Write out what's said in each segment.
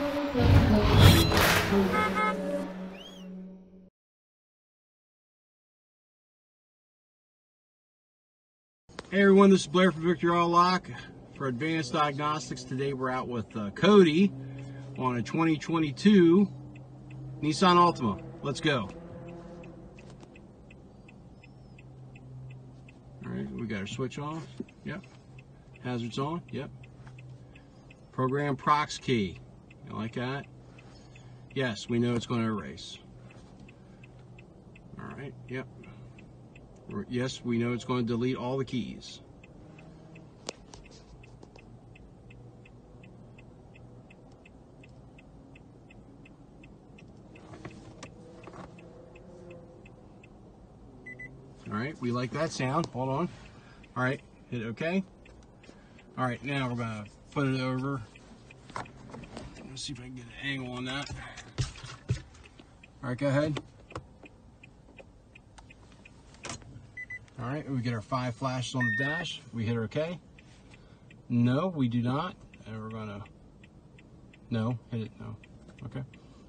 Hey everyone, this is Blair from Victory Auto Lock for Advanced Diagnostics. Today we're out with uh, Cody on a 2022 Nissan Altima. Let's go. All right, we got our switch off. Yep. Hazards on. Yep. Program prox key. You like that? Yes, we know it's going to erase. All right. Yep. Yes, we know it's going to delete all the keys. All right, we like that sound. Hold on. All right, hit OK. All right, now we're going to put it over. Let's see if I can get an angle on that. All right, go ahead. All right, we get our five flashes on the dash. We hit OK. No, we do not. And we're gonna, no, hit it, no. Okay.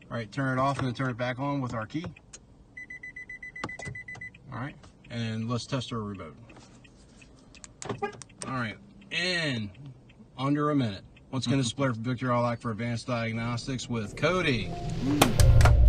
All right, turn it off and then turn it back on with our key. All right, and let's test our remote. All right, in under a minute. Once again, this is Blair from Victory Auto Lock for Advanced Diagnostics with Cody. Mm.